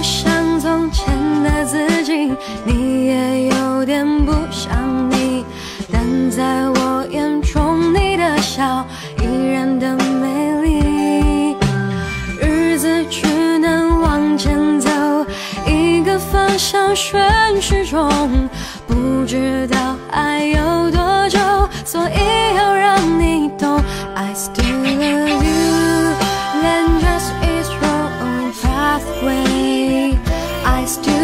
不像从前的自己，你也有点不像你，但在我眼中，你的笑依然的美丽。日子只能往前走，一个方向顺时钟，不 to